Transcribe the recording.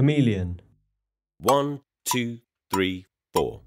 Chameleon. One, two, three, four.